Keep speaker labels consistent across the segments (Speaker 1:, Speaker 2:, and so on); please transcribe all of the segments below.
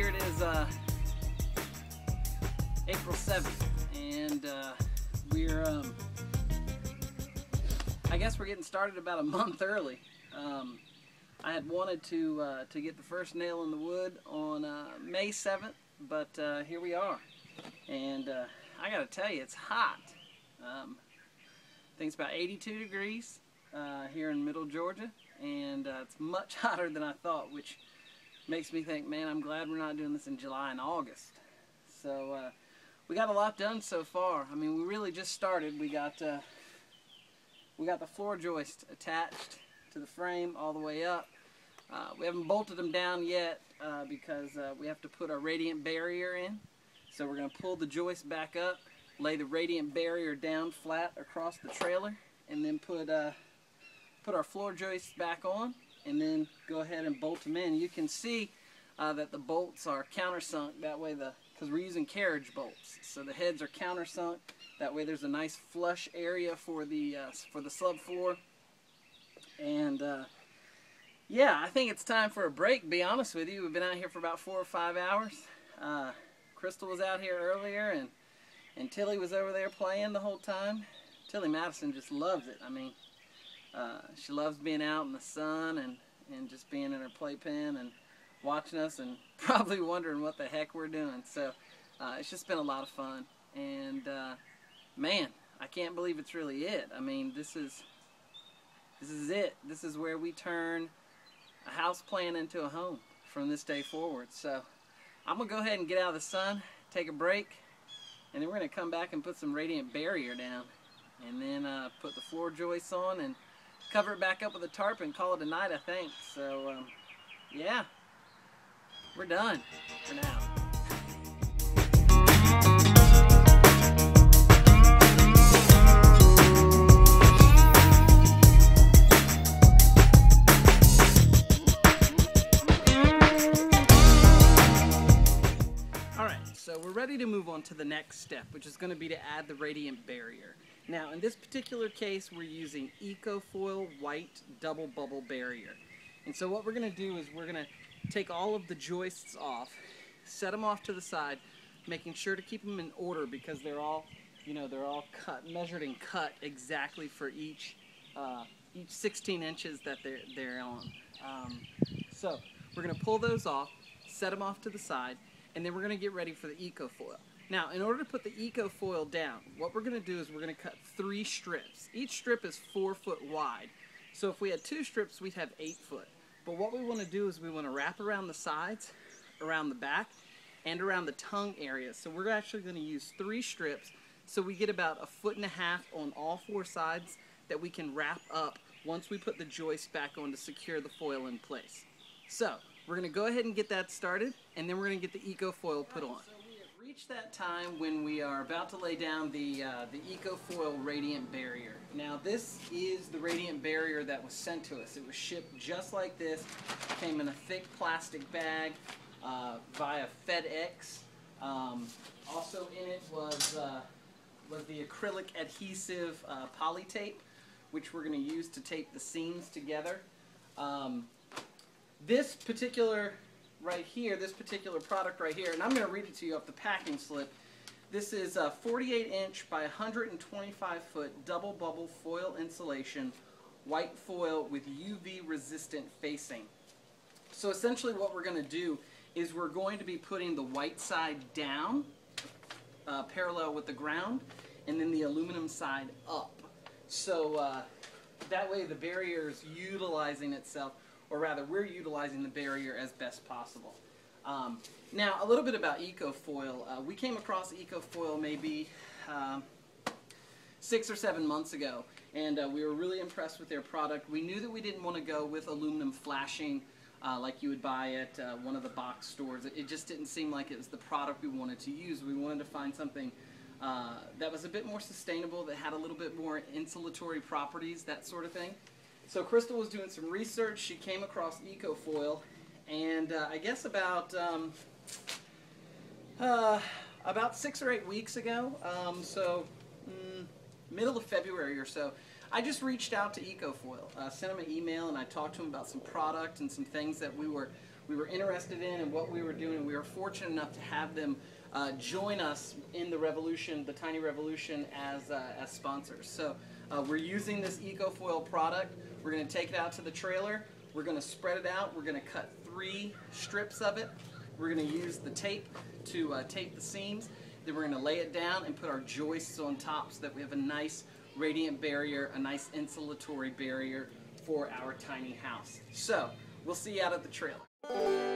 Speaker 1: here it is uh, April 7th, and uh, we're, um, I guess we're getting started about a month early. Um, I had wanted to uh, to get the first nail in the wood on uh, May 7th, but uh, here we are. And uh, I gotta tell you, it's hot. Um, I think it's about 82 degrees here in middle Georgia, and it's much hotter than I thought, which makes me think, man, I'm glad we're not doing this in July and August. So uh, we got a lot done so far. I mean, we really just started. We got uh, we got the floor joist attached to the frame all the way up. Uh, we haven't bolted them down yet uh, because uh, we have to put our radiant barrier in. So we're going to pull the joist back up, lay the radiant barrier down flat across the trailer, and then put uh, put our floor joists back on and then go ahead and bolt them in. You can see uh, that the bolts are countersunk. That way, the because we're using carriage bolts, so the heads are countersunk. That way, there's a nice flush area for the uh, for the subfloor. And uh, yeah, I think it's time for a break. Be honest with you, we've been out here for about four or five hours. Uh, Crystal was out here earlier, and and Tilly was over there playing the whole time. Tilly Madison just loves it. I mean, uh, she loves being out in the sun and, and just being in her playpen and watching us and probably wondering what the heck we're doing. So uh, it's just been a lot of fun. And uh, man, I can't believe it's really it. I mean, this is this is it. This is where we turn a house plan into a home from this day forward. So I'm gonna go ahead and get out of the sun, take a break, and then we're gonna come back and put some radiant barrier down, and then uh, put the floor joists on and cover it back up with a tarp and call it a night, I think. So, um, yeah, we're done for now. Alright, so we're ready to move on to the next step, which is going to be to add the radiant barrier. Now, in this particular case, we're using EcoFoil White Double Bubble Barrier. And so what we're going to do is we're going to take all of the joists off, set them off to the side, making sure to keep them in order because they're all, you know, they're all cut, measured and cut exactly for each, uh, each 16 inches that they're, they're on. Um, so we're going to pull those off, set them off to the side, and then we're going to get ready for the EcoFoil. Now, in order to put the EcoFoil down, what we're going to do is we're going to cut three strips. Each strip is four foot wide. So if we had two strips, we'd have eight foot. But what we want to do is we want to wrap around the sides, around the back, and around the tongue area. So we're actually going to use three strips so we get about a foot and a half on all four sides that we can wrap up once we put the joist back on to secure the foil in place. So we're going to go ahead and get that started, and then we're going to get the EcoFoil put on. Reached that time when we are about to lay down the, uh, the EcoFoil Radiant Barrier. Now this is the Radiant Barrier that was sent to us. It was shipped just like this, came in a thick plastic bag uh, via FedEx. Um, also in it was, uh, was the acrylic adhesive uh, poly tape, which we're going to use to tape the seams together. Um, this particular right here, this particular product right here, and I'm going to read it to you off the packing slip. This is a 48 inch by 125 foot double bubble foil insulation, white foil with UV resistant facing. So essentially what we're going to do is we're going to be putting the white side down, uh, parallel with the ground, and then the aluminum side up. So uh, that way the barrier is utilizing itself or rather we're utilizing the barrier as best possible. Um, now, a little bit about EcoFoil. Uh, we came across EcoFoil maybe um, six or seven months ago, and uh, we were really impressed with their product. We knew that we didn't want to go with aluminum flashing uh, like you would buy at uh, one of the box stores. It just didn't seem like it was the product we wanted to use. We wanted to find something uh, that was a bit more sustainable, that had a little bit more insulatory properties, that sort of thing. So Crystal was doing some research. She came across EcoFoil, and uh, I guess about um, uh, about six or eight weeks ago, um, so mm, middle of February or so, I just reached out to EcoFoil, uh, sent them an email, and I talked to them about some product and some things that we were we were interested in and what we were doing. We were fortunate enough to have them uh, join us in the revolution, the Tiny Revolution, as, uh, as sponsors. So uh, we're using this EcoFoil product. We're going to take it out to the trailer. We're going to spread it out. We're going to cut three strips of it. We're going to use the tape to uh, tape the seams. Then we're going to lay it down and put our joists on top so that we have a nice radiant barrier, a nice insulatory barrier for our tiny house. So, we'll see you out at the trailer.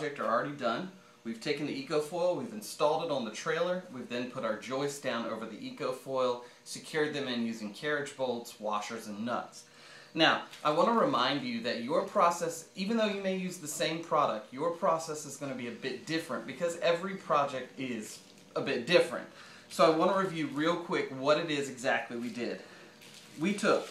Speaker 1: Project are already done. We've taken the EcoFoil, we've installed it on the trailer, we've then put our joists down over the EcoFoil, secured them in using carriage bolts, washers, and nuts. Now, I want to remind you that your process, even though you may use the same product, your process is going to be a bit different because every project is a bit different. So I want to review real quick what it is exactly we did. We took,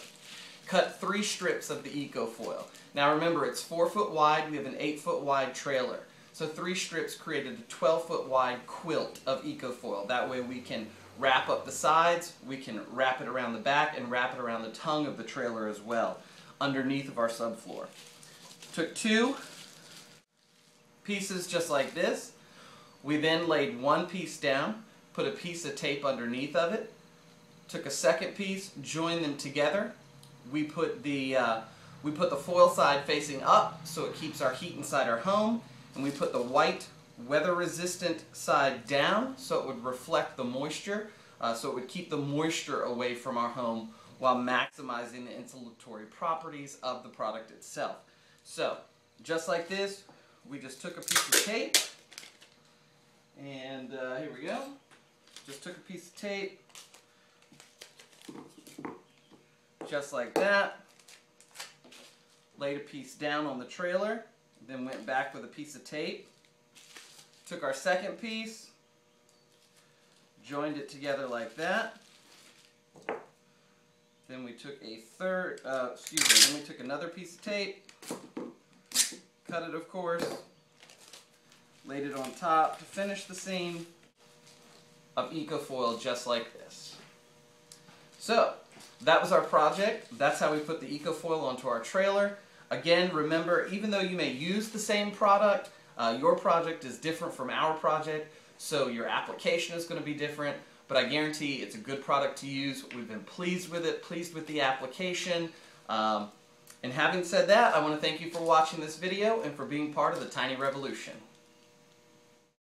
Speaker 1: cut three strips of the EcoFoil. Now remember, it's four foot wide, we have an eight foot wide trailer. So three strips created a 12 foot wide quilt of EcoFoil. That way we can wrap up the sides, we can wrap it around the back, and wrap it around the tongue of the trailer as well, underneath of our subfloor. Took two pieces just like this. We then laid one piece down, put a piece of tape underneath of it, took a second piece, joined them together. We put the uh, we put the foil side facing up so it keeps our heat inside our home, and we put the white weather resistant side down so it would reflect the moisture, uh, so it would keep the moisture away from our home while maximizing the insulatory properties of the product itself. So, just like this, we just took a piece of tape, and uh, here we go. Just took a piece of tape, just like that. Laid a piece down on the trailer, then went back with a piece of tape. Took our second piece, joined it together like that. Then we took a third, uh, excuse me, then we took another piece of tape, cut it of course, laid it on top to finish the seam of EcoFoil just like this. So, that was our project. That's how we put the EcoFoil onto our trailer. Again, remember, even though you may use the same product, uh, your project is different from our project, so your application is going to be different, but I guarantee it's a good product to use. We've been pleased with it, pleased with the application. Um, and having said that, I want to thank you for watching this video and for being part of the Tiny Revolution.